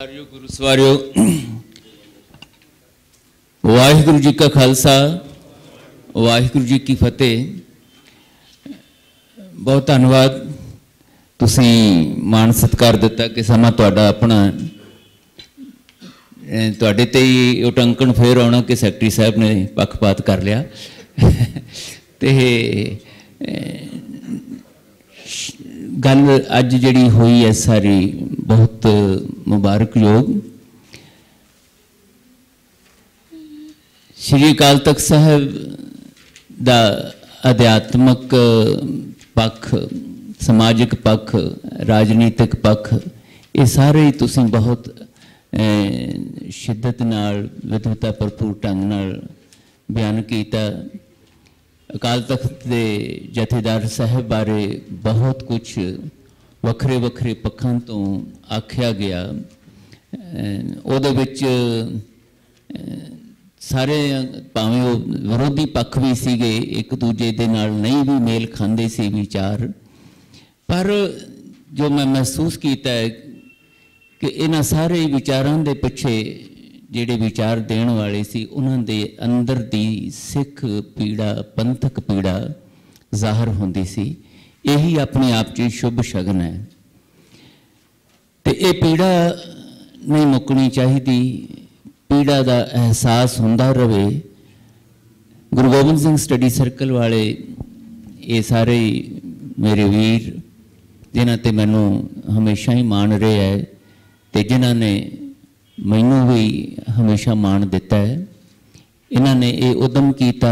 ਸਵਾਰਿਓ ਗੁਰੂ ਸਵਾਰਿਓ ਵਾਹਿਗੁਰੂ ਜੀ ਕਾ ਖਾਲਸਾ, ਵਾਹਿਗੁਰੂ ਜੀ ਕੀ ਫਤਿਹ। ਬਹੁਤ ਧੰਨਵਾਦ ਤੁਸੀਂ ਮਾਣ ਸਤਿਕਾਰ ਦਿੱਤਾ ਕਿ ਸਮਾਂ ਤੁਹਾਡਾ ਆਪਣਾ ਤੁਹਾਡੇ ਤੇ ਹੀ ਉਟੰਕਣ ਫੇਰ ਆਉਣਾ ਕਿ ਸੈਕਟਰੀ ਸਾਹਿਬ ਨੇ ਪੱਖਪਾਤ ਕਰ ਲਿਆ। ਤੇ ਗੱਲ ਅੱਜ ਜਿਹੜੀ ਹੋਈ ਹੈ ਸਾਰੀ ਬਹੁਤ ਮੁਬਾਰਕਯੋਗ ਸ਼੍ਰੀ ਅਕਾਲ ਤਖਤ ਸਾਹਿਬ ਦਾ ਅਧਿਆਤਮਕ ਪੱਖ, ਸਮਾਜਿਕ ਪੱਖ, ਰਾਜਨੀਤਿਕ ਪੱਖ, ਇਹ ਸਾਰੇ ਹੀ ਤੁਸੀਂ ਬਹੁਤ ਸ਼ਿੱਦਤ ਨਾਲ ਵਿਦਵਤਾ ਭਰਪੂਰ ਢੰਗ ਨਾਲ ਬਿਆਨ ਕੀਤਾ। ਅਕਾਲ ਤਖਤ ਦੇ ਜਥੇਦਾਰ ਸਾਹਿਬ ਬਾਰੇ ਬਹੁਤ ਕੁਝ ਵੱਖਰੇ ਵੱਖਰੇ ਪੱਖਾਂ ਤੋਂ ਆਖਿਆ ਗਿਆ। ਉਹਦੇ ਵਿੱਚ ਸਾਰੇ ਭਾਵੇਂ ਉਹ ਵਿਰੋਧੀ ਪੱਖ ਵੀ ਸੀਗੇ, ਇੱਕ ਦੂਜੇ ਦੇ ਨਾਲ ਨਹੀਂ ਵੀ ਮੇਲ ਖਾਂਦੇ ਸੀ ਵਿਚਾਰ। ਪਰ ਜੋ ਮੈਂ ਮਹਿਸੂਸ ਕੀਤਾ ਹੈ ਕਿ ਇਹਨਾਂ ਸਾਰੇ ਵਿਚਾਰਾਂ ਦੇ ਪਿੱਛੇ ਜਿਹੜੇ ਵਿਚਾਰ ਦੇਣ ਵਾਲੇ ਸੀ, ਉਹਨਾਂ ਦੇ ਅੰਦਰ ਦੀ ਸਿੱਖ ਪੀੜਾ, ਪੰਥਕ ਪੀੜਾ ਜ਼ਾਹਰ ਹੁੰਦੀ ਸੀ। ਇਹੀ ਆਪਣੇ ਆਪ 'ਚ ਸ਼ੁਭ ਸ਼ਗਨ ਹੈ। ਤੇ ਇਹ ਪੀੜਾ ਨਹੀਂ ਮੁੱਕਣੀ ਚਾਹੀਦੀ। ਪੀੜਾ ਦਾ ਅਹਿਸਾਸ ਹੁੰਦਾ ਰਹੇ ਗੁਰੂ ਗੋਬਿੰਦ ਸਿੰਘ ਸਟੱਡੀ ਸਰਕਲ ਵਾਲੇ, ਇਹ ਸਾਰੇ ਮੇਰੇ ਵੀਰ, ਜਿਨ੍ਹਾਂ ਤੇ ਮੈਨੂੰ ਹਮੇਸ਼ਾ ਹੀ ਮਾਣ ਰਿਹਾ ਹੈ, ਤੇ ਜਿਨ੍ਹਾਂ ਨੇ ਮੈਨੂੰ ਵੀ ਹਮੇਸ਼ਾ ਮਾਣ ਦਿੱਤਾ ਹੈ। ਇਹਨਾਂ ਨੇ ਇਹ ਉਦਮ ਕੀਤਾ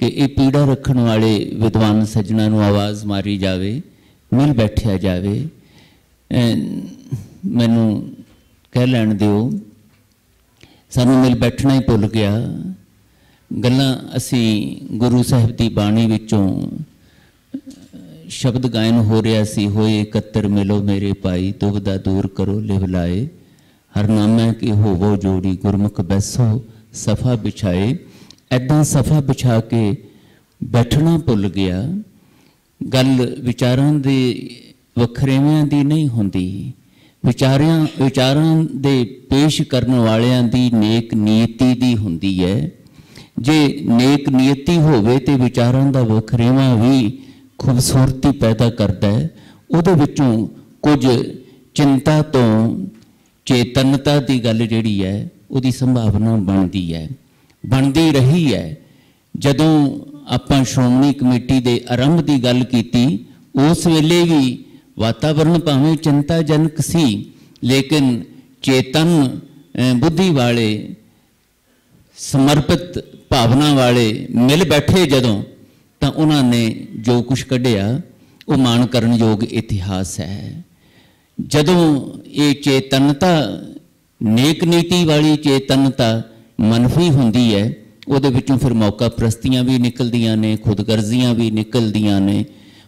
ਕਿ ਇਹ ਪੀੜਾ ਰੱਖਣ ਵਾਲੇ ਵਿਦਵਾਨ ਸੱਜਣਾ ਨੂੰ ਆਵਾਜ਼ ਮਾਰੀ ਜਾਵੇ, ਮਿਲ ਬੈਠਿਆ ਜਾਵੇ। ਮੈਨੂੰ ਕਹਿ ਲੈਣ ਦਿਓ, ਸਾਨੂੰ ਮਿਲ ਬੈਠਣਾ ਹੀ ਭੁੱਲ ਗਿਆ। ਗੱਲਾਂ ਅਸੀਂ ਗੁਰੂ ਸਾਹਿਬ ਦੀ ਬਾਣੀ ਵਿੱਚੋਂ ਸ਼ਬਦ ਗਾਇਨ ਹੋ ਰਿਹਾ ਸੀ, ਹੋਏ ਇਕੱਤਰ ਮਿਲੋ ਮੇਰੇ ਭਾਈ ਦੁਬਦਾ ਦੂਰ ਕਰੋ ਲਿਵ ਲਾਏ। ਹਰਨਾਮਾ ਕੀ ਹੋਵੋ ਜੋੜੀ ਗੁਰਮੁਖ ਬੈਸੋ, ਸਫਾ ਵਿਛਾਏ ਐਦਾਂ ਸਫਾ ਵਿਛਾ ਕੇ ਬੈਠਣਾ ਭੁੱਲ ਗਿਆ। ਗੱਲ ਵਿਚਾਰਾਂ ਦੇ ਵਖਰੇਵਿਆਂ ਦੀ ਨਹੀਂ ਹੁੰਦੀ। ਵਿਚਾਰਿਆਂ, ਵਿਚਾਰਾਂ ਦੇ ਪੇਸ਼ ਕਰਨ ਵਾਲਿਆਂ ਦੀ ਨੇਕ ਨੀਤੀ ਦੀ ਹੁੰਦੀ ਹੈ। ਜੇ ਨੇਕ ਨੀਤੀ ਹੋਵੇ ਤੇ ਵਿਚਾਰਾਂ ਦਾ ਵੱਖਰੇਵਾ ਵੀ ਖੂਬਸੂਰਤੀ ਪੈਦਾ ਕਰਦਾ ਹੈ। ਉਹਦੇ ਵਿੱਚੋਂ ਕੁਝ ਚਿੰਤਾ ਤੋਂ ਚੇਤਨਤਾ ਦੀ ਗੱਲ ਜਿਹੜੀ ਹੈ, ਉਹਦੀ ਸੰਭਾਵਨਾ ਬਣਦੀ ਹੈ। ਬਣਦੀ ਰਹੀ ਹੈ। ਜਦੋਂ ਆਪਾਂ ਸ਼੍ਰੋਮਣੀ ਕਮੇਟੀ ਦੇ ਆਰੰਭ ਦੀ ਗੱਲ ਕੀਤੀ, ਉਸ ਵੇਲੇ ਵੀ ਵਾਤਾਵਰਣ ਭਾਵੇਂ ਚਿੰਤਾਜਨਕ ਸੀ, ਲੇਕਿਨ ਚੇਤਨ ਬੁੱਧੀ ਵਾਲੇ, ਸਮਰਪਿਤ ਭਾਵਨਾ ਵਾਲੇ ਮਿਲ ਬੈਠੇ ਜਦੋਂ, ਤਾਂ ਉਹਨਾਂ ਨੇ ਜੋ ਕੁਝ ਕੱਢਿਆ, ਉਹ ਮਾਣ ਕਰਨ ਯੋਗ ਇਤਿਹਾਸ ਹੈ। ਜਦੋਂ ਇਹ ਚੇਤਨਤਾ, ਨੇਕ ਨੀਤੀ ਵਾਲੀ ਚੇਤਨਤਾ ਮਨਫੀ ਹੁੰਦੀ ਹੈ, ਉਹਦੇ ਵਿੱਚੋਂ ਫਿਰ ਮੌਕਾ ਪ੍ਰਸਤੀਆਂ ਵੀ ਨਿਕਲਦੀਆਂ ਨੇ, ਖੁਦਗਰਜ਼ੀਆਂ ਵੀ ਨਿਕਲਦੀਆਂ ਨੇ,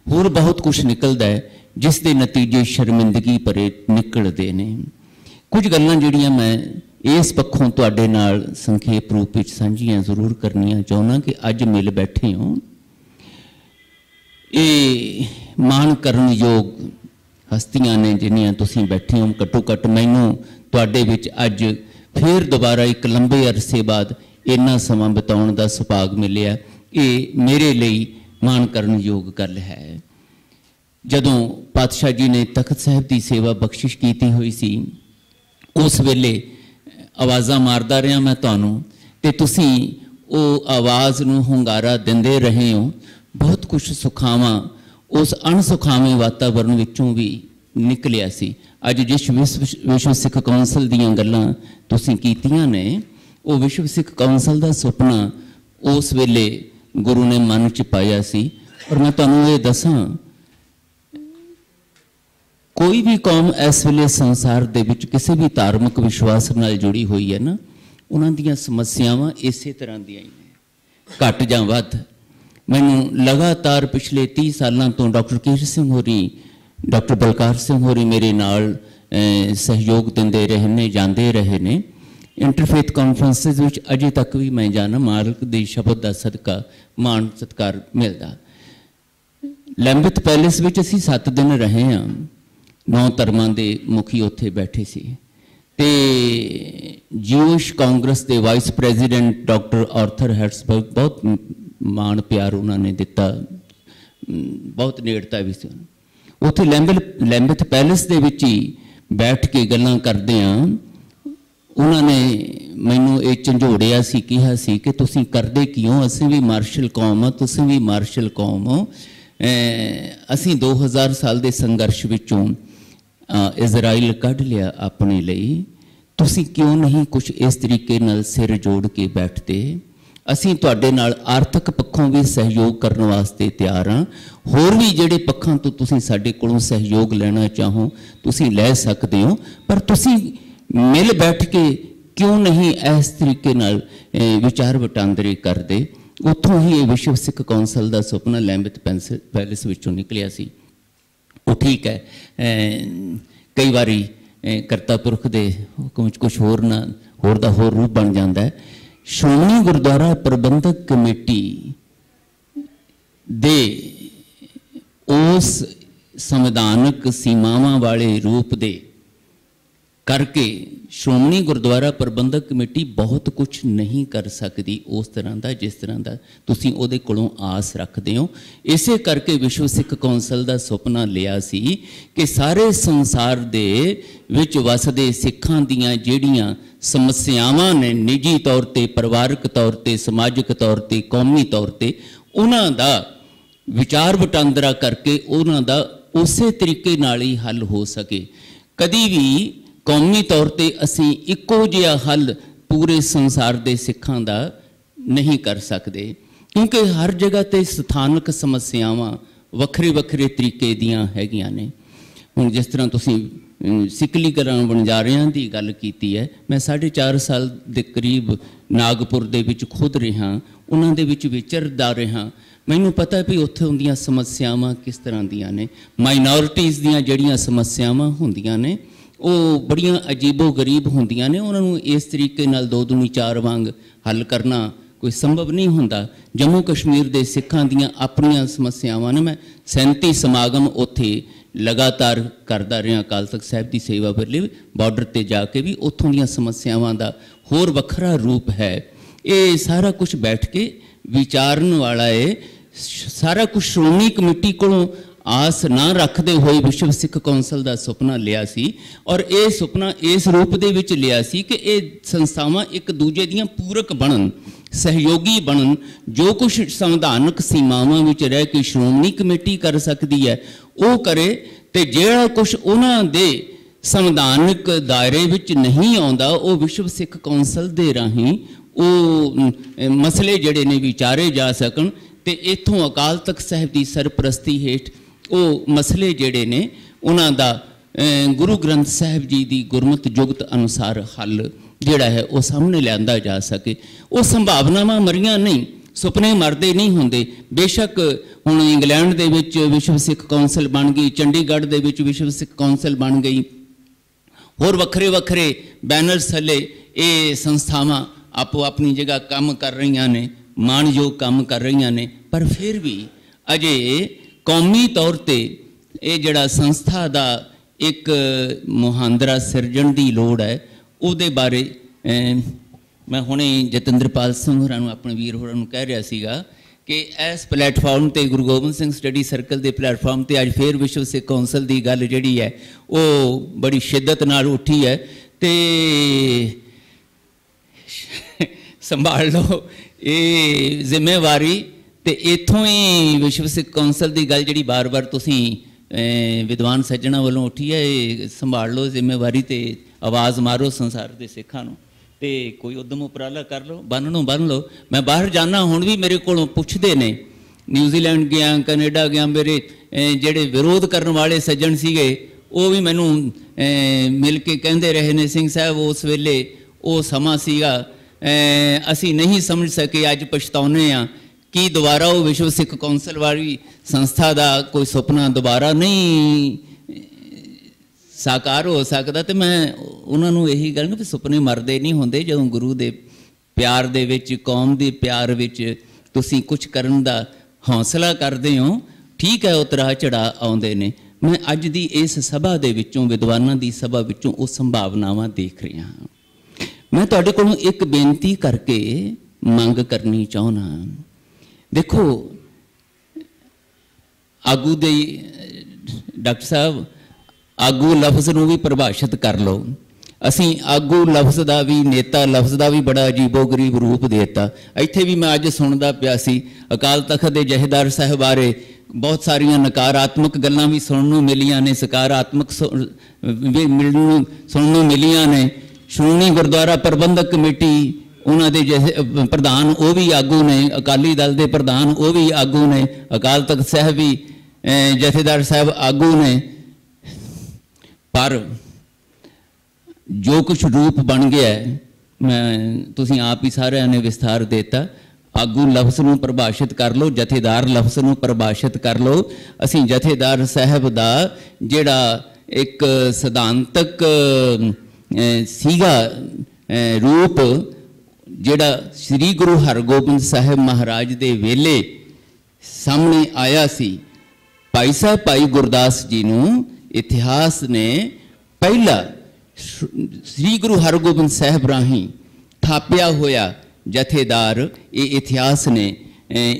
ਹੋਰ ਬਹੁਤ ਕੁਝ ਨਿਕਲਦਾ ਹੈ, ਜਿਸ ਦੇ ਨਤੀਜੇ ਸ਼ਰਮਿੰਦਗੀ ਭਰੇ ਨਿਕਲਦੇ ਨੇ। ਕੁਝ ਗੱਲਾਂ ਜਿਹੜੀਆਂ ਮੈਂ ਇਸ ਪੱਖੋਂ ਤੁਹਾਡੇ ਨਾਲ ਸੰਖੇਪ ਰੂਪ ਵਿੱਚ ਸਾਂਝੀਆਂ ਜ਼ਰੂਰ ਕਰਨੀਆਂ ਚਾਹੁੰਦਾ ਕਿ ਅੱਜ ਮਿਲ ਬੈਠੇ ਹੋ। ਇਹ ਮਾਣ ਕਰਨ ਯੋਗ ਹਸਤੀਆਂ ਨੇ ਜਿੰਨੀਆਂ ਤੁਸੀਂ ਬੈਠੇ ਹੋ, ਘੱਟੋ ਘੱਟ ਮੈਨੂੰ ਤੁਹਾਡੇ ਵਿੱਚ ਅੱਜ ਫਿਰ ਦੁਬਾਰਾ ਇੱਕ ਲੰਬੇ ਅਰਸੇ ਬਾਅਦ ਇੰਨਾ ਸਮਾਂ ਬਿਤਾਉਣ ਦਾ ਸੁਭਾਗ ਮਿਲਿਆ। ਇਹ ਮੇਰੇ ਲਈ ਮਾਣ ਕਰਨ ਯੋਗ ਗੱਲ ਹੈ। ਜਦੋਂ ਪਾਤਸ਼ਾਹ ਜੀ ਨੇ ਤਖਤ ਸਾਹਿਬ ਦੀ ਸੇਵਾ ਬਖਸ਼ਿਸ਼ ਕੀਤੀ ਹੋਈ ਸੀ, ਉਸ ਵੇਲੇ ਆਵਾਜ਼ਾਂ ਮਾਰਦਾ ਰਿਹਾ ਮੈਂ ਤੁਹਾਨੂੰ ਤੇ ਤੁਸੀਂ ਉਹ ਆਵਾਜ਼ ਨੂੰ ਹੁੰਗਾਰਾ ਦਿੰਦੇ ਰਹੇ ਹੋ। ਬਹੁਤ ਕੁਝ ਸੁਖਾਵਾਂ ਉਸ ਅਣਸੁਖਾਵੇਂ ਵਾਤਾਵਰਣ ਵਿੱਚੋਂ ਵੀ ਨਿਕਲਿਆ ਸੀ। ਅੱਜ ਜਿਸ ਵਿਸ਼ਵ ਵਿਸ਼ਵ ਸਿੱਖ ਕੌਂਸਲ ਦੀਆਂ ਗੱਲਾਂ ਤੁਸੀਂ ਕੀਤੀਆਂ ਨੇ, ਉਹ ਵਿਸ਼ਵ ਸਿੱਖ ਕੌਂਸਲ ਦਾ ਸੁਪਨਾ ਉਸ ਵੇਲੇ ਗੁਰੂ ਨੇ ਮਨ ਚ ਪਾਇਆ ਸੀ। ਔਰ ਮੈਂ ਤੁਹਾਨੂੰ ਇਹ ਦੱਸਾਂ, ਕੋਈ ਵੀ ਕੌਮ ਇਸ ਵੇਲੇ ਸੰਸਾਰ ਦੇ ਵਿੱਚ ਕਿਸੇ ਵੀ ਧਾਰਮਿਕ ਵਿਸ਼ਵਾਸ ਨਾਲ ਜੁੜੀ ਹੋਈ ਹੈ ਨਾ, ਉਹਨਾਂ ਦੀਆਂ ਸਮੱਸਿਆਵਾਂ ਇਸੇ ਤਰ੍ਹਾਂ ਦੀਆਂ ਹੀ ਨੇ। ਘੱਟ ਜਾਂ ਵੱਧ ਮੈਨੂੰ ਲਗਾਤਾਰ ਪਿਛਲੇ 30 ਸਾਲਾਂ ਤੋਂ ਡਾਕਟਰ ਕੇਸ਼ ਸਿੰਘ ਹੋਰੀ, ਡਾਕਟਰ ਬਲਕਾਰ ਸਿੰਘ ਹੋਰੀ ਮੇਰੇ ਨਾਲ ਸਹਿਯੋਗ ਦਿੰਦੇ ਰਹੇ ਨੇ, ਜਾਂਦੇ ਰਹੇ ਨੇ। ਇੰਟਰਫੇਥ ਕਾਨਫਰੰਸਿਸ ਵਿੱਚ ਅਜੇ ਤੱਕ ਵੀ ਮੈਂ ਜਾਣਾ, ਮਾਲਕ ਦੇ ਸ਼ਬਦ ਦਾ ਸਦਕਾ, ਮਾਣ ਸਤਕਾਰ ਮਿਲਦਾ। ਲੈਂਬਿਤ ਪੈਲੇਸ ਵਿੱਚ ਅਸੀਂ 7 ਦਿਨ ਰਹੇ ਹਾਂ। ਨੌ ਧਰਮਾਂ ਦੇ ਮੁਖੀ ਉੱਥੇ ਬੈਠੇ ਸੀ। ਤੇ ਜੂਸ਼ ਕਾਂਗਰਸ ਦੇ vice president doctor Arthur Hertzberg ਬਹੁਤ ਮਾਣ ਪਿਆਰ ਉਹਨਾਂ ਨੇ ਦਿੱਤਾ। ਬਹੁਤ ਨੇੜਤਾ ਵੀ ਸੀ ਉੱਥੇ ਲੈਂਬਲ ਲੈਂਬਥ ਪੈਲੇਸ ਦੇ ਵਿੱਚ ਹੀ ਬੈਠ ਕੇ ਗੱਲਾਂ ਕਰਦੇ ਆ। ਉਹਨਾਂ ਨੇ ਮੈਨੂੰ ਇਹ ਝੰਜੋੜਿਆ ਸੀ, ਕਿਹਾ ਸੀ ਕਿ ਤੁਸੀਂ ਕਰਦੇ ਕਿਉਂ? ਅਸੀਂ ਵੀ ਮਾਰਸ਼ਲ ਕੌਮ ਆ, ਤੁਸੀਂ ਵੀ ਮਾਰਸ਼ਲ ਕੌਮ ਹੋ। ਅਹ ਅਸੀਂ 2000 ਸਾਲ ਦੇ ਸੰਘਰਸ਼ ਵਿੱਚੋਂ ਇਜ਼ਰਾਈਲ ਕੱਢ ਲਿਆ ਆਪਣੇ ਲਈ। ਤੁਸੀਂ ਕਿਉਂ ਨਹੀਂ ਕੁਝ ਇਸ ਤਰੀਕੇ ਨਾਲ ਸਿਰ ਜੋੜ ਕੇ ਬੈਠਦੇ? ਅਸੀਂ ਤੁਹਾਡੇ ਨਾਲ ਆਰਥਿਕ ਪੱਖੋਂ ਵੀ ਸਹਿਯੋਗ ਕਰਨ ਵਾਸਤੇ ਤਿਆਰ ਹਾਂ। ਹੋਰ ਵੀ ਜਿਹੜੇ ਪੱਖਾਂ ਤੋਂ ਤੁਸੀਂ ਸਾਡੇ ਕੋਲੋਂ ਸਹਿਯੋਗ ਲੈਣਾ ਚਾਹੋ, ਤੁਸੀਂ ਲੈ ਸਕਦੇ ਹੋ। ਪਰ ਤੁਸੀਂ ਮਿਲ ਬੈਠ ਕੇ ਕਿਉਂ ਨਹੀਂ ਇਸ ਤਰੀਕੇ ਨਾਲ ਵਿਚਾਰ ਵਟਾਂਦਰੇ ਕਰਦੇ? ਉੱਥੋਂ ਹੀ ਇਹ ਵਿਸ਼ਵ ਸਿੱਖ ਕੌਂਸਲ ਦਾ ਸੁਪਨਾ ਲੈਂਬਿਤ ਪੈਂਸ- ਪੈਲੇਸ ਵਿੱਚੋਂ ਨਿਕਲਿਆ ਸੀ। ਉਹ ਠੀਕ ਹੈ ਕਈ ਵਾਰੀ ਕਰਤਾ ਪੁਰਖ ਦੇ ਹੁਕਮ ਵਿੱਚ ਕੁਝ ਹੋਰ ਨਾ, ਹੋਰ ਦਾ ਹੋਰ ਰੂਪ ਬਣ ਜਾਂਦਾ ਹੈ। ਸ਼੍ਰੋਮਣੀ ਗੁਰਦੁਆਰਾ ਪ੍ਰਬੰਧਕ ਕਮੇਟੀ ਦੇ ਉਸ ਸੰਵਿਧਾਨਕ ਸੀਮਾਵਾਂ ਵਾਲੇ ਰੂਪ ਦੇ ਕਰਕੇ ਸ਼੍ਰੋਮਣੀ ਗੁਰਦੁਆਰਾ ਪ੍ਰਬੰਧਕ ਕਮੇਟੀ ਬਹੁਤ ਕੁਝ ਨਹੀਂ ਕਰ ਸਕਦੀ ਉਸ ਤਰ੍ਹਾਂ ਦਾ, ਜਿਸ ਤਰ੍ਹਾਂ ਦਾ ਤੁਸੀਂ ਉਹਦੇ ਕੋਲੋਂ ਆਸ ਰੱਖਦੇ ਹੋ। ਇਸੇ ਕਰਕੇ ਵਿਸ਼ਵ ਸਿੱਖ ਕੌਂਸਲ ਦਾ ਸੁਪਨਾ ਲਿਆ ਸੀ ਕਿ ਸਾਰੇ ਸੰਸਾਰ ਦੇ ਵਿੱਚ ਵਸਦੇ ਸਿੱਖਾਂ ਦੀਆਂ ਜਿਹੜੀਆਂ ਸਮੱਸਿਆਵਾਂ ਨੇ, ਨਿੱਜੀ ਤੌਰ ਤੇ, ਪਰਿਵਾਰਕ ਤੌਰ ਤੇ, ਸਮਾਜਿਕ ਤੌਰ ਤੇ, ਕੌਮੀ ਤੌਰ ਤੇ, ਉਹਨਾਂ ਦਾ ਵਿਚਾਰ ਵਟਾਂਦਰਾ ਕਰਕੇ ਉਹਨਾਂ ਦਾ ਉਸੇ ਤਰੀਕੇ ਨਾਲ ਹੀ ਹੱਲ ਹੋ ਸਕੇ। ਕਦੀ ਵੀ ਕੌਮੀ ਤੌਰ ਤੇ ਅਸੀਂ ਇੱਕੋ ਜਿਹਾ ਹੱਲ ਪੂਰੇ ਸੰਸਾਰ ਦੇ ਸਿੱਖਾਂ ਦਾ ਨਹੀਂ ਕਰ ਸਕਦੇ ਕਿਉਂਕਿ ਹਰ ਜਗ੍ਹਾ ਤੇ ਸਥਾਨਕ ਸਮੱਸਿਆਵਾਂ ਵੱਖਰੇ ਵੱਖਰੇ ਤਰੀਕੇ ਦੀਆਂ ਹੈਗੀਆਂ ਨੇ। ਹੁਣ ਜਿਸ ਤਰ੍ਹਾਂ ਤੁਸੀਂ ਅਮ, ਸਿੱਕਲੀਕਰਨ ਵਣਜਾਰਿਆਂ ਦੀ ਗੱਲ ਕੀਤੀ ਹੈ ਮੈਂ 4.5 ਸਾਲ ਦੇ ਕਰੀਬ ਨਾਗਪੁਰ ਦੇ ਵਿੱਚ ਖੁਦ ਰਿਹਾ ਉਹਨਾਂ ਦੇ ਵਿੱਚ ਵਿਚਰਦਾ ਰਿਹਾ। ਮੈਨੂੰ ਪਤਾ ਵੀ ਉੱਥੇ ਹੁੰਦੀਆਂ ਸਮੱਸਿਆਵਾਂ ਕਿਸ ਤਰ੍ਹਾਂ ਦੀਆਂ ਨੇ ਮਾਈਨੋਰਿਟੀਜ਼ ਦੀਆਂ ਜਿਹੜੀਆਂ ਸਮੱਸਿਆਵਾਂ ਹੁੰਦੀਆਂ ਨੇ ਉਹ ਬੜੀਆਂ ਅਜੀਬੋ ਗਰੀਬ ਹੁੰਦੀਆਂ ਨੇ, ਉਹਨਾਂ ਨੂੰ ਇਸ ਤਰੀਕੇ ਨਾਲ ਦੋ ਦੁਨੀ ਚਾਰ ਵਾਂਗ ਹੱਲ ਕਰਨਾ ਕੋਈ ਸੰਭਵ ਨਹੀਂ ਹੁੰਦਾ। ਜੰਮੂ ਕਸ਼ਮੀਰ ਦੇ ਸਿੱਖਾਂ ਦੀਆਂ ਆਪਣੀਆਂ ਸਮੱਸਿਆਵਾਂ ਨੇ, ਮੈਂ 37 ਸਮਾਗਮ ਉੱਥੇ ਲਗਾਤਾਰ ਕਰਦਾ ਰਿਹਾ, ਅਕਾਲ ਤਖਤ ਸਾਹਿਬ ਦੀ ਸੇਵਾ ਵੇਲੇ ਬਾਰਡਰ ਤੇ ਜਾ ਕੇ ਵੀ, ਉੱਥੋਂ ਦੀਆਂ ਸਮੱਸਿਆਵਾਂ ਦਾ ਹੋਰ ਵੱਖਰਾ ਰੂਪ ਹੈ। ਇਹ ਸਾਰਾ ਕੁਝ ਬੈਠ ਕੇ ਵਿਚਾਰਨ ਵਾਲਾ ਹੈ ਸਾਰਾ ਕੁਝ ਸ਼੍ਰੋਮਣੀ ਕਮੇਟੀ ਕੋਲੋਂ ਆਸ ਨਾ ਰੱਖਦੇ ਹੋਏ ਵਿਸ਼ਵ ਸਿੱਖ ਕੌਂਸਲ ਦਾ ਸੁਪਨਾ ਲਿਆ ਸੀ ਔਰ ਇਹ ਸੁਪਨਾ ਇਸ ਰੂਪ ਦੇ ਵਿੱਚ ਲਿਆ ਸੀ ਕਿ ਇਹ ਸੰਸਥਾਵਾਂ ਇੱਕ ਦੂਜੇ ਦੀਆਂ ਪੂਰਕ ਬਣਨ, ਸਹਿਯੋਗੀ ਬਣਨ, ਜੋ ਕੁਝ ਸੰਵਿਧਾਨਕ ਸੀਮਾਵਾਂ ਵਿੱਚ ਰਹਿ ਕੇ ਸ਼੍ਰੋਮਣੀ ਕਮੇਟੀ ਕਰ ਸਕਦੀ ਹੈ, ਉਹ ਕਰੇ ਤੇ ਜਿਹੜਾ ਕੁਝ ਉਹਨਾਂ ਦੇ ਸੰਵਿਧਾਨਕ ਦਾਇਰੇ ਵਿੱਚ ਨਹੀਂ ਆਉਂਦਾ, ਉਹ ਵਿਸ਼ਵ ਸਿੱਖ ਕੌਂਸਲ ਦੇ ਰਾਹੀਂ ਉਹ ਮਸਲੇ ਜਿਹੜੇ ਨੇ ਵਿਚਾਰੇ ਜਾ ਸਕਣ ਤੇ ਇਥੋਂ ਅਕਾਲ ਤਖਤ ਸਾਹਿਬ ਦੀ ਸਰਪ੍ਰਸਤੀ ਹੇਠ ਉਹ ਮਸਲੇ ਜਿਹੜੇ ਨੇ, ਉਹਨਾਂ ਦਾ ਗੁਰੂ ਗ੍ਰੰਥ ਸਾਹਿਬ ਜੀ ਦੀ ਗੁਰਮਤਿ ਜੁਗਤ ਅਨੁਸਾਰ ਹੱਲ ਜਿਹੜਾ ਹੈ, ਉਹ ਸਾਹਮਣੇ ਲਿਆਂਦਾ ਜਾ ਸਕੇ। ਉਹ ਸੰਭਾਵਨਾਵਾਂ ਮਰੀਆਂ ਨਹੀਂ, ਸੁਪਨੇ ਮਰਦੇ ਨਹੀਂ ਹੁੰਦੇ। ਬੇਸ਼ੱਕ ਹੁਣ ਇੰਗਲੈਂਡ ਦੇ ਵਿੱਚ ਵਿਸ਼ਵ ਸਿੱਖ ਕੌਂਸਲ ਬਣ ਗਈ, ਚੰਡੀਗੜ੍ਹ ਦੇ ਵਿੱਚ ਵਿਸ਼ਵ ਸਿੱਖ ਕੌਂਸਲ ਬਣ ਗਈ। ਹੋਰ ਵੱਖਰੇ ਵੱਖਰੇ ਬੈਨਰਸ ਥੱਲੇ ਇਹ ਸੰਸਥਾਵਾਂ ਆਪੋ ਆਪਣੀ ਜਗ੍ਹਾ ਕੰਮ ਕਰ ਰਹੀਆਂ ਨੇ, ਮਾਣਯੋਗ ਕੰਮ ਕਰ ਰਹੀਆਂ ਨੇ, ਪਰ ਫਿਰ ਵੀ ਅਜੇ ਕੌਮੀ ਤੌਰ ਤੇ ਇਹ ਜਿਹੜਾ ਸੰਸਥਾ ਦਾ ਇੱਕ ਮੁਹਾਂਦਰਾ ਸਿਰਜਣ ਦੀ ਲੋੜ ਹੈ, ਉਹਦੇ ਬਾਰੇ ਮੈਂ ਹੁਣੇ ਜਤਿੰਦਰਪਾਲ ਸਿੰਘ ਹੋਰਾਂ ਨੂੰ ਆਪਣੇ ਵੀਰ ਹੋਰਾਂ ਨੂੰ ਕਹਿ ਰਿਹਾ ਸੀਗਾ ਕਿ ਇਸ ਪਲੇਟਫਾਰਮ ਤੇ ਗੁਰੂ ਗੋਬਿੰਦ ਸਿੰਘ ਸਟੱਡੀ ਸਰਕਲ ਦੇ ਪਲੇਟਫਾਰਮ ਤੇ ਅੱਜ ਫੇਰ ਵਿਸ਼ਵ ਸਿੱਖ ਕੌਂਸਲ ਦੀ ਗੱਲ ਜਿਹੜੀ ਹੈ, ਉਹ ਬੜੀ ਸ਼ਿੱਦਤ ਨਾਲ ਉੱਠੀ ਹੈ ਤੇ ਸੰਭਾਲ ਲਓ, ਇਹ ਜ਼ਿੰਮੇਵਾਰੀ ਤੇ ਇਥੋਂ ਹੀ ਵਿਸ਼ਵ ਸਿੱਖ ਕੌਂਸਲ ਦੀ ਗੱਲ ਜਿਹੜੀ ਬਾਰ-ਬਾਰ ਤੁਸੀਂ ਵਿਦਵਾਨ ਸੱਜਣਾ ਵੱਲੋਂ ਉੱਠੀ ਹੈ, ਇਹ ਸੰਭਾਲ ਲਓ ਜ਼ਿੰਮੇਵਾਰੀ ਤੇ ਆਵਾਜ਼ ਮਾਰੋ ਸੰਸਾਰ ਦੇ ਸਿੱਖਾਂ ਨੂੰ। ਤੇ ਕੋਈ ਉਦਮ ਉਪਰਾਲਾ ਕਰ ਲਓ, ਬੰਨ ਨੂੰ ਬੰਨ ਲਓ। ਮੈਂ ਬਾਹਰ ਜਾਣਾ ਹੁਣ ਵੀ ਮੇਰੇ ਕੋਲੋਂ ਪੁੱਛਦੇ ਨੇ। ਨਿਊਜ਼ੀਲੈਂਡ ਗਿਆ, ਕੈਨੇਡਾ ਗਿਆ, ਮੇਰੇ ਜਿਹੜੇ ਵਿਰੋਧ ਕਰਨ ਵਾਲੇ ਸੱਜਣ ਸੀਗੇ, ਉਹ ਵੀ ਮੈਨੂੰ ਮਿਲ ਕੇ ਕਹਿੰਦੇ ਰਹੇ ਨੇ, ਸਿੰਘ ਸਾਹਿਬ, ਉਸ ਵੇਲੇ ਉਹ ਸਮਾਂ ਸੀਗਾ ਅਸੀਂ ਨਹੀਂ ਸਮਝ ਸਕੇ, ਅੱਜ ਪਛਤਾਉਨੇ ਆ ਕਿ ਦੁਬਾਰਾ ਉਹ ਵਿਸ਼ਵ ਸਿੱਖ ਕੌਂਸਲ ਵਾਲੀ ਸੰਸਥਾ ਦਾ ਕੋਈ ਸੁਪਨਾ ਦੁਬਾਰਾ ਨਹੀਂ ਸਾਕਾਰ ਹੋ ਸਕਦਾ? ਤੇ ਮੈਂ ਉਹਨਾਂ ਨੂੰ ਇਹੀ ਗੱਲ ਵੀ ਸੁਪਨੇ ਮਰਦੇ ਨਹੀਂ ਹੁੰਦੇ, ਜਦੋਂ ਗੁਰੂ ਦੇ ਪਿਆਰ ਦੇ ਵਿੱਚ, ਕੌਮ ਦੇ ਪਿਆਰ ਵਿੱਚ ਤੁਸੀਂ ਕੁਝ ਕਰਨ ਦਾ ਹੌਸਲਾ ਕਰਦੇ ਹੋ, ਠੀਕ ਹੈ ਉਤਰਾ ਚੜਾ ਆਉਂਦੇ ਨੇ। ਮੈਂ ਅੱਜ ਦੀ ਇਸ ਸਭਾ ਦੇ ਵਿੱਚੋਂ, ਵਿਦਵਾਨਾਂ ਦੀ ਸਭਾ ਵਿੱਚੋਂ ਉਹ ਸੰਭਾਵਨਾਵਾਂ ਦੇਖ ਰਿਹਾ ਹਾਂ। ਮੈਂ ਤੁਹਾਡੇ ਕੋਲੋਂ ਇੱਕ ਬੇਨਤੀ ਕਰਕੇ ਮੰਗ ਕਰਨੀ ਚਾਹੁੰਦਾ ਦੇਖੋ, ਆਗੂ ਦੇ, ਡਾਕਟਰ ਸਾਹਿਬ, ਆਗੂ ਲਫ਼ਜ਼ ਨੂੰ ਵੀ ਪਰਿਭਾਸ਼ਿਤ ਕਰ ਲਓ। ਅਸੀਂ ਆਗੂ ਲਫ਼ਜ਼ ਦਾ ਵੀ ਨੇਤਾ, ਲਫ਼ਜ਼ ਦਾ ਵੀ ਬੜਾ ਅਜੀਬੋ-ਗਰੀਬ ਰੂਪ ਦਿੱਤਾ। ਇੱਥੇ ਵੀ ਮੈਂ ਅੱਜ ਸੁਣਦਾ ਪਿਆ ਸੀ, ਅਕਾਲ ਤਖਤ ਦੇ ਜਹੇਦਾਰ ਸਾਹਿਬ ਬਾਰੇ ਬਹੁਤ ਸਾਰੀਆਂ ਨਕਾਰਾਤਮਕ ਗੱਲਾਂ ਵੀ ਸੁਣਨ ਨੂੰ ਮਿਲੀਆਂ ਨੇ, ਸਕਾਰਾਤਮਕ ਸੁ- ਵੀ ਮਿਲਣ ਨੂੰ, ਸੁਣਨ ਨੂੰ ਮਿਲੀਆਂ ਨੇ। ਸ਼੍ਰੋਮਣੀ ਗੁਰਦੁਆਰਾ ਪ੍ਰਬੰਧਕ ਕਮੇਟੀ ਉਹਨਾਂ ਦੇ ਜਿਹੇ ਪ੍ਰਧਾਨ ਉਹ ਵੀ ਆਗੂ ਨੇ ਅਕਾਲੀ ਦਲ ਦੇ ਪ੍ਰਧਾਨ ਉਹ ਵੀ ਆਗੂ ਨੇ ਅਕਾਲ ਤਖਤ ਸਾਹਿਬ ਵੀ ਜਥੇਦਾਰ ਸਾਹਿਬ ਆਗੂ ਨੇ। ਪਰ ਜੋ ਕੁਝ ਰੂਪ ਬਣ ਗਿਆ ਹੈ, ਮੈਂ ਤੁਸੀਂ ਆਪ ਹੀ ਸਾਰਿਆਂ ਨੇ ਵਿਸਥਾਰ ਦਿੱਤਾ। ਆਗੂ ਲਫ਼ਜ਼ ਨੂੰ ਪਰਿਭਾਸ਼ਿਤ ਕਰ ਲਓ ਜਥੇਦਾਰ ਲਫ਼ਜ਼ ਨੂੰ ਪਰਿਭਾਸ਼ਿਤ ਕਰ ਲਓ। ਅਸੀਂ ਜਥੇਦਾਰ ਸਾਹਿਬ ਦਾ ਜਿਹੜਾ ਇੱਕ ਸਿਧਾਂਤਕ ਸੀਗਾ ਰੂਪ ਜਿਹੜਾ ਸ੍ਰੀ ਗੁਰੂ ਹਰਗੋਬਿੰਦ ਸਾਹਿਬ ਮਹਾਰਾਜ ਦੇ ਵੇਲੇ ਸਾਹਮਣੇ ਆਇਆ ਸੀ, ਭਾਈ ਸਾਹਿਬ, ਭਾਈ ਗੁਰਦਾਸ ਜੀ ਨੂੰ ਇਤਿਹਾਸ ਨੇ ਪਹਿਲਾ ਸ੍ਰੀ ਗੁਰੂ ਹਰਗੋਬਿੰਦ ਸਾਹਿਬ ਰਾਹੀਂ ਥਾਪਿਆ ਹੋਇਆ ਜਥੇਦਾਰ ਇਹ ਇਤਿਹਾਸ ਨੇ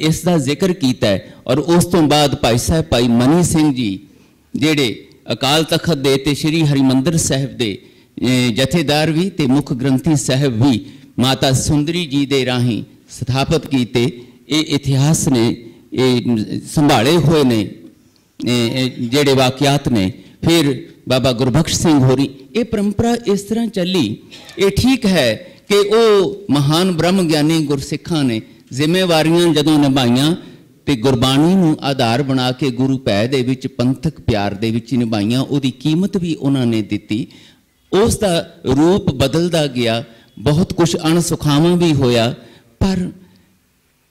ਇਸ ਦਾ ਜ਼ਿਕਰ ਕੀਤਾ ਹੈ ਔਰ ਉਸ ਤੋਂ ਬਾਅਦ ਭਾਈ ਸਾਹਿਬ, ਭਾਈ ਮਨੀ ਸਿੰਘ ਜੀ ਜਿਹੜੇ ਅਕਾਲ ਤਖਤ ਦੇ ਤੇ ਸ੍ਰੀ ਹਰਿਮੰਦਰ ਸਾਹਿਬ ਦੇ ਜਥੇਦਾਰ ਵੀ ਤੇ ਮੁੱਖ ਗ੍ਰੰਥੀ ਸਾਹਿਬ ਵੀ ਮਾਤਾ ਸੁੰਦਰੀ ਜੀ ਦੇ ਰਾਹੀਂ ਸਥਾਪਿਤ ਕੀਤੇ। ਇਹ ਇਤਿਹਾਸ ਨੇ, ਇਹ ਸੰਭਾਲੇ ਹੋਏ ਨੇ ਜਿਹੜੇ ਵਾਕਿਆਤ ਨੇ। ਫਿਰ ਬਾਬਾ ਗੁਰਬਖਸ਼ ਸਿੰਘ ਹੋਰੀ, ਇਹ ਪਰੰਪਰਾ ਇਸ ਤਰ੍ਹਾਂ ਚੱਲੀ। ਇਹ ਠੀਕ ਹੈ ਕਿ ਉਹ ਮਹਾਨ ਬ੍ਰਹਮ ਗਿਆਨੀ ਗੁਰਸਿੱਖਾਂ ਨੇ ਜ਼ਿੰਮੇਵਾਰੀਆਂ ਜਦੋਂ ਨਿਭਾਈਆਂ ਤੇ ਗੁਰਬਾਣੀ ਨੂੰ ਆਧਾਰ ਬਣਾ ਕੇ ਗੁਰੂ ਪੈ ਦੇ ਵਿੱਚ ਪੰਥਕ ਪਿਆਰ ਦੇ ਵਿੱਚ ਨਿਭਾਈਆਂ, ਉਹਦੀ ਕੀਮਤ ਵੀ ਉਹਨਾਂ ਨੇ ਦਿੱਤੀ। ਉਸ ਦਾ ਰੂਪ ਬਦਲਦਾ ਗਿਆ। ਬਹੁਤ ਕੁਝ ਅਣਸੁਖਾਵਾਂ ਵੀ ਹੋਇਆ, ਪਰ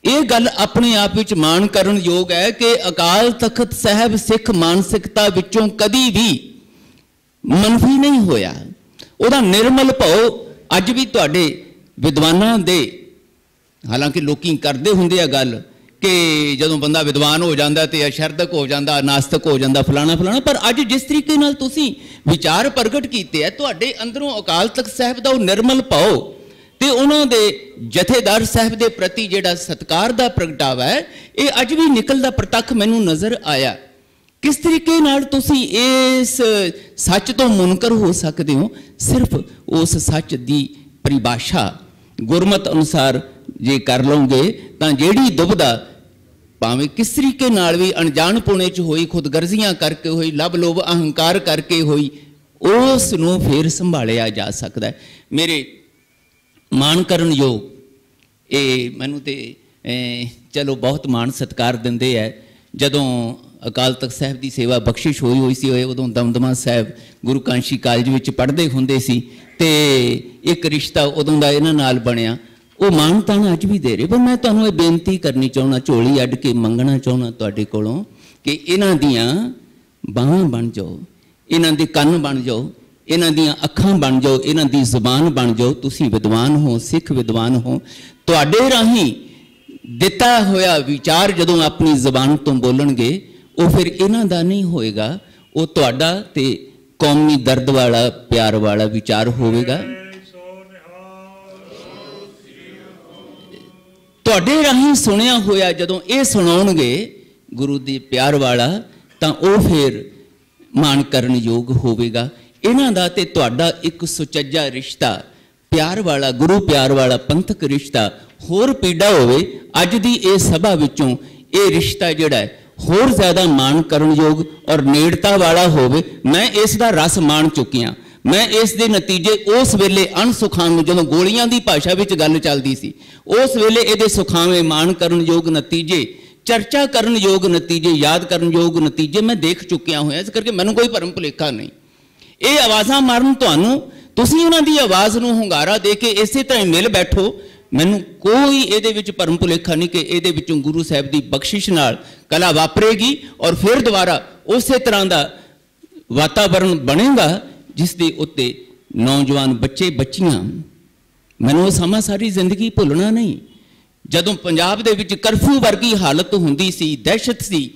ਇਹ ਗੱਲ ਆਪਣੇ ਆਪ ਵਿੱਚ ਮਾਣ ਕਰਨ ਯੋਗ ਹੈ ਕਿ ਅਕਾਲ ਤਖਤ ਸਾਹਿਬ ਸਿੱਖ ਮਾਨਸਿਕਤਾ ਵਿੱਚੋਂ ਕਦੀ ਵੀ ਮਨਫੀ ਨਹੀਂ ਹੋਇਆ। ਉਹਦਾ ਨਿਰਮਲ ਭਾਉ ਅੱਜ ਵੀ ਤੁਹਾਡੇ ਵਿਦਵਾਨਾਂ ਦੇ, ਹਾਲਾਂਕਿ ਲੋਕੀ ਕਰਦੇ ਹੁੰਦੇ ਆ ਗੱਲ ਕਿ ਜਦੋਂ ਬੰਦਾ ਵਿਦਵਾਨ ਹੋ ਜਾਂਦਾ ਤੇ ਅਸ਼ਰਧਕ ਹੋ ਜਾਂਦਾ ਨਾਸਤਕ ਹੋ ਜਾਂਦਾ, ਫਲਾਣਾ ਫਲਾਣਾ, ਪਰ ਅੱਜ ਜਿਸ ਤਰੀਕੇ ਨਾਲ ਤੁਸੀਂ ਵਿਚਾਰ ਪ੍ਰਗਟ ਕੀਤੇ ਆ, ਤੁਹਾਡੇ ਅੰਦਰੋਂ ਅਕਾਲ ਤਖਤ ਸਾਹਿਬ ਦਾ ਉਹ ਨਿਰਮਲ ਪਾਓ ਤੇ ਉਹਨਾਂ ਦੇ ਜਥੇਦਾਰ ਸਾਹਿਬ ਦੇ ਪ੍ਰਤੀ ਜਿਹੜਾ ਸਤਕਾਰ ਦਾ ਪ੍ਰਗਟਾਵਾ ਹੈ, ਇਹ ਅੱਜ ਵੀ ਨਿਕਲਦਾ ਪ੍ਰਤੱਖ ਮੈਨੂੰ ਨਜ਼ਰ ਆਇਆ। ਕਿਸ ਤਰੀਕੇ ਨਾਲ ਤੁਸੀਂ ਇਸ ਸੱਚ ਤੋਂ ਮੁਨਕਰ ਹੋ ਸਕਦੇ ਹੋ? ਸਿਰਫ ਉਸ ਸੱਚ ਦੀ ਪਰਿਭਾਸ਼ਾ, ਗੁਰਮਤ ਅਨੁਸਾਰ ਜੇ ਕਰ ਲਓਗੇ ਤਾਂ ਜਿਹੜੀ ਦੁਬਦਾ ਭਾਵੇਂ ਕਿਸ ਤਰੀਕੇ ਨਾਲ ਵੀ ਅਣਜਾਣ ਪੁਣੇ ਚ ਹੋਈ, ਖੁਦਗਰਜ਼ੀਆਂ ਕਰਕੇ ਹੋਈ ਲਬ ਲੋਭ ਅਹੰਕਾਰ ਕਰਕੇ ਹੋਈ, ਉਸ ਨੂੰ ਫੇਰ ਸੰਭਾਲਿਆ ਜਾ ਸਕਦਾ ਹੈ। ਮੇਰੇ ਮਾਣ ਕਰਨ ਯੋਗ, ਇਹ ਮੈਨੂੰ ਤੇ ਚਲੋ ਬਹੁਤ ਮਾਣ ਸਤਿਕਾਰ ਦਿੰਦੇ ਐ ਜਦੋਂ ਅਕਾਲ ਤਖਤ ਸਾਹਿਬ ਦੀ ਸੇਵਾ ਬਖਸ਼ਿਸ਼ ਹੋਈ ਹੋਈ ਸੀ ਉਦੋਂ ਦਮਦਮਾ ਸਾਹਿਬ ਗੁਰੂ ਕਾਂਸ਼ੀ ਕਾਲਜ ਵਿੱਚ ਪੜ੍ਹਦੇ ਹੁੰਦੇ ਸੀ ਤੇ ਇੱਕ ਰਿਸ਼ਤਾ ਉਦੋਂ ਦਾ ਇਹਨਾਂ ਨਾਲ ਬਣਿਆ। ਉਹ ਮਾਣ ਤਾਣ ਅੱਜ ਵੀ ਦੇ ਰਹੇ, ਪਰ ਮੈਂ ਤੁਹਾਨੂੰ ਇਹ ਬੇਨਤੀ ਕਰਨੀ ਚਾਹੁੰਦਾ, ਝੋਲੀ ਅੱਡ ਕੇ ਮੰਗਣਾ ਚਾਹੁੰਦਾ ਤੁਹਾਡੇ ਕੋਲੋਂ ਕਿ ਇਹਨਾਂ ਦੀਆਂ ਬਾਹਾਂ ਬਣ ਜਾਓ, ਇਹਨਾਂ ਦੇ ਕੰਨ ਬਣ ਜਾਓ, ਇਹਨਾਂ ਦੀਆਂ ਅੱਖਾਂ ਬਣ ਜਾਓ, ਇਹਨਾਂ ਦੀ ਜ਼ੁਬਾਨ ਬਣ ਜਾਓ, ਤੁਸੀਂ ਵਿਦਵਾਨ ਹੋ, ਸਿੱਖ ਵਿਦਵਾਨ ਹੋ, ਤੁਹਾਡੇ ਰਾਹੀਂ ਦਿੱਤਾ ਹੋਇਆ ਵਿਚਾਰ ਜਦੋਂ ਆਪਣੀ ਜ਼ੁਬਾਨ ਤੋਂ ਬੋਲਣਗੇ, ਉਹ ਫਿਰ ਇਹਨਾਂ ਦਾ ਨਹੀਂ ਹੋਏਗਾ, ਉਹ ਤੁਹਾਡਾ ਤੇ ਕੌਮੀ ਦਰਦ ਵਾਲਾ, ਪਿਆਰ ਵਾਲਾ ਵਿਚਾਰ ਹੋਵੇਗਾ। ਤੁਹਾਡੇ ਰਾਹੀਂ ਸੁਣਿਆ ਹੋਇਆ ਜਦੋਂ ਇਹ ਸੁਣਾਉਣਗੇ ਗੁਰੂ ਦੇ ਪਿਆਰ ਵਾਲਾ, ਤਾਂ ਉਹ ਫਿਰ ਮਾਣ ਕਰਨ ਯੋਗ ਹੋਵੇਗਾ। ਇਹਨਾਂ ਦਾ ਤੇ ਤੁਹਾਡਾ ਇੱਕ ਸੁਚੱਜਾ ਰਿਸ਼ਤਾ, ਪਿਆਰ ਵਾਲਾ, ਗੁਰੂ ਪਿਆਰ ਵਾਲਾ, ਪੰਥਕ ਰਿਸ਼ਤਾ ਹੋਰ ਪੀੜਾ ਹੋਵੇ, ਅੱਜ ਦੀ ਇਹ ਸਭਾ ਵਿੱਚੋਂ ਇਹ ਰਿਸ਼ਤਾ ਜਿਹੜਾ ਹੈ, ਹੋਰ ਜ਼ਿਆਦਾ ਮਾਣ ਕਰਨ ਯੋਗ ਔਰ ਨੇੜਤਾ ਵਾਲਾ ਹੋਵੇ, ਮੈਂ ਇਸ ਦਾ ਰਸ ਮਾਣ ਚੁੱਕਿਆ ਮੈਂ ਇਸ ਦੇ ਨਤੀਜੇ ਉਸ ਵੇਲੇ ਅਣਸੁਖਾਂ ਨੂੰ, ਜਦੋਂ ਗੋਲੀਆਂ ਦੀ ਭਾਸ਼ਾ ਵਿੱਚ ਗੱਲ ਚੱਲਦੀ ਸੀ, ਉਸ ਵੇਲੇ ਇਹਦੇ ਸੁਖਾਵੇਂ ਮਾਣ ਕਰਨ ਯੋਗ ਨਤੀਜੇ, ਚਰਚਾ ਕਰਨ ਯੋਗ ਨਤੀਜੇ, ਯਾਦ ਕਰਨ ਯੋਗ ਨਤੀਜੇ ਮੈਂ ਦੇਖ ਚੁੱਕਿਆ ਹੋਇਆ, ਇਸ ਕਰਕੇ ਮੈਨੂੰ ਕੋਈ ਭਰਮ ਭੁਲੇਖਾ ਨਹੀਂ। ਇਹ ਆਵਾਜ਼ਾਂ ਮਾਰਨ ਤੁਹਾਨੂੰ, ਤੁਸੀਂ ਉਹਨਾਂ ਦੀ ਆਵਾਜ਼ ਨੂੰ ਹੁੰਗਾਰਾ ਦੇ ਕੇ ਇਸੇ ਤਰ੍ਹਾਂ ਹੀ ਮਿਲ ਬੈਠੋ, ਮੈਨੂੰ ਕੋਈ ਇਹਦੇ ਵਿੱਚ ਭਰਮ ਭੁਲੇਖਾ ਨਹੀਂ ਕਿ ਇਹਦੇ ਵਿੱਚੋਂ ਗੁਰੂ ਸਾਹਿਬ ਦੀ ਬਖਸ਼ਿਸ਼ ਨਾਲ ਕਲਾ ਵਾਪਰੇਗੀ ਔਰ ਫਿਰ ਦੁਬਾਰਾ ਉਸੇ ਤਰ੍ਹਾਂ ਦਾ ਵਾਤਾਵਰਣ ਬਣੇਗਾ ਜਿਸ ਦੇ ਉੱਤੇ ਨੌਜਵਾਨ ਬੱਚੇ ਬੱਚੀਆਂ, ਮੈਨੂੰ ਉਹ ਸਮਾਂ ਸਾਰੀ ਜ਼ਿੰਦਗੀ ਭੁੱਲਣਾ ਨਹੀਂ। ਜਦੋਂ ਪੰਜਾਬ ਦੇ ਵਿੱਚ ਕਰਫਿਊ ਵਰਗੀ ਹਾਲਤ ਹੁੰਦੀ ਸੀ, ਦਹਿਸ਼ਤ ਸੀ,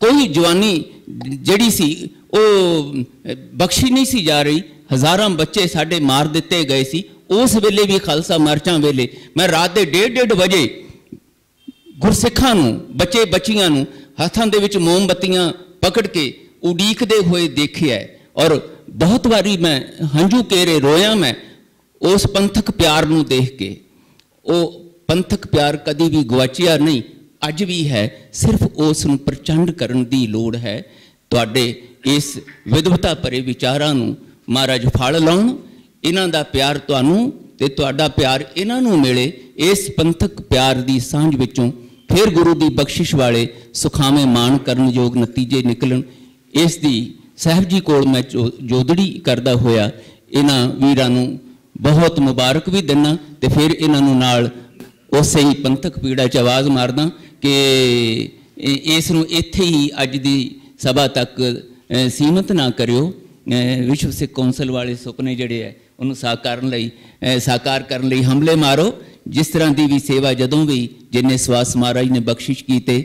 ਕੋਈ ਜਵਾਨੀ ਜਿਹੜੀ ਸੀ, ਉਹ ਬਖਸ਼ੀ ਨਹੀਂ ਸੀ ਜਾ ਰਹੀ। ਹਜ਼ਾਰਾਂ ਬੱਚੇ ਸਾਡੇ ਮਾਰ ਦਿੱਤੇ ਗਏ ਸੀ। ਉਸ ਵੇਲੇ ਵੀ ਖਾਲਸਾ ਮਾਰਚਾਂ ਵੇਲੇ ਮੈਂ ਰਾਤ ਦੇ 1:30 ਵਜੇ ਗੁਰਸਿੱਖਾਂ ਨੂੰ, ਬੱਚੇ ਬੱਚੀਆਂ ਨੂੰ ਹੱਥਾਂ ਦੇ ਵਿੱਚ ਮੋਮਬੱਤੀਆਂ ਪਕੜ ਕੇ ਉਡੀਕਦੇ ਹੋਏ ਦੇਖਿਆ ਔਰ ਬਹੁਤ ਵਾਰੀ ਮੈਂ ਹੰਝੂ ਕੇਰੇ ਰੋਇਆ ਮੈਂ ਉਸ ਪੰਥਕ ਪਿਆਰ ਨੂੰ ਦੇਖ ਕੇ। ਉਹ ਪੰਥਕ ਪਿਆਰ ਕਦੀ ਵੀ ਗਵਾਚਿਆ ਨਹੀਂ, ਅੱਜ ਵੀ ਹੈ, ਸਿਰਫ ਉਸ ਨੂੰ ਪ੍ਰਚੰਡ ਕਰਨ ਦੀ ਲੋੜ ਹੈ। ਤੁਹਾਡੇ ਇਸ ਵਿਦਵਤਾ ਭਰੇ ਵਿਚਾਰਾਂ ਨੂੰ ਮਹਾਰਾਜ ਫਲ ਲਾਉਣ, ਇਹਨਾਂ ਦਾ ਪਿਆਰ ਤੁਹਾਨੂੰ ਤੇ ਤੁਹਾਡਾ ਪਿਆਰ ਇਹਨਾਂ ਨੂੰ ਮਿਲੇ, ਇਸ ਪੰਥਕ ਪਿਆਰ ਦੀ ਸਾਂਝ ਵਿੱਚੋਂ ਫਿਰ ਗੁਰੂ ਦੀ ਬਖਸ਼ਿਸ਼ ਵਾਲੇ ਸੁਖਾਵੇਂ ਮਾਣ ਕਰਨ ਯੋਗ ਨਤੀਜੇ ਨਿਕਲਣ, ਇਸ ਦੀ ਸਾਹਿਬ ਜੀ ਕੋਲ ਮੈਂ ਜੋ- ਜੋਦੜੀ ਕਰਦਾ ਹੋਇਆ ਇਹਨਾਂ ਵੀਰਾਂ ਨੂੰ ਬਹੁਤ ਮੁਬਾਰਕ ਵੀ ਦਿੰਨਾ ਤੇ ਫਿਰ ਇਹਨਾਂ ਨੂੰ ਨਾਲ ਉਸੇ ਹੀ ਪੰਥਕ ਪੀੜਾ ਚ ਆਵਾਜ਼ ਮਾਰਦਾ ਕਿ ਇਸ ਨੂੰ ਇੱਥੇ ਹੀ ਅੱਜ ਦੀ ਸਭਾ ਤੱਕ ਅ, ਸੀਮਤ ਨਾ ਕਰਿਓ। ਵਿਸ਼ਵ ਸਿੱਖ ਕੌਂਸਲ ਵਾਲੇ ਸੁਪਨੇ ਜਿਹੜੇ ਹੈ ਉਹਨੂੰ ਸਾਕਾਰਨ ਲਈ ਸਾਕਾਰ ਕਰਨ ਲਈ ਹਮਲੇ ਮਾਰੋ। ਜਿਸ ਤਰ੍ਹਾਂ ਦੀ ਵੀ ਸੇਵਾ ਜਦੋਂ ਵੀ ਜਿੰਨੇ ਸਵਾਸ ਮਹਾਰਾਜ ਨੇ ਬਖਸ਼ਿਸ਼ ਕੀਤੇ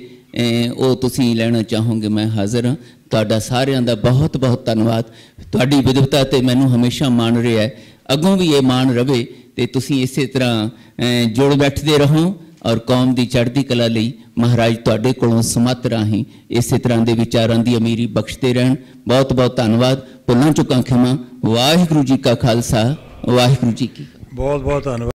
ਉਹ ਤੁਸੀਂ ਲੈਣਾ ਚਾਹੋਗੇ ਮੈਂ ਹਾਜ਼ਰ ਹਾਂ। ਤੁਹਾਡਾ ਸਾਰਿਆਂ ਦਾ ਬਹੁਤ ਬਹੁਤ ਧੰਨਵਾਦ। ਤੁਹਾਡੀ ਵਿਦਵਤਾ ਤੇ ਮੈਨੂੰ ਹਮੇਸ਼ਾ ਮਾਣ ਰਿਹਾ ਹੈ। ਅੱਗੋਂ ਵੀ ਇਹ ਮਾਣ ਰਵੇ ਤੇ ਤੁਸੀਂ ਇਸੇ ਤਰ੍ਹਾਂ ਜੁੜ ਬੈਠਦੇ ਰਹੋ ਔਰ ਕੌਮ ਦੀ ਚੜ੍ਹਦੀ ਕਲਾ ਲਈ ਮਹਾਰਾਜ ਤੁਹਾਡੇ ਕੋਲੋਂ ਸਮਤ ਰਾਹੀਂ ਇਸੇ ਤਰ੍ਹਾਂ ਦੇ ਵਿਚਾਰਾਂ ਦੀ ਅਮੀਰੀ ਬਖਸ਼ਦੇ ਰਹਿਣ। ਬਹੁਤ ਬਹੁਤ ਧੰਨਵਾਦ। ਭੁੱਲਾਂ ਚੁੱਕਾਂ ਖਿਮਾ। ਵਾਹਿਗੁਰੂ ਜੀ ਕਾ ਖਾਲਸਾ। ਵਾਹਿਗੁਰੂ ਜੀ ਕੀ ਬਹੁਤ ਬਹੁਤ ਧੰਨਵਾਦ।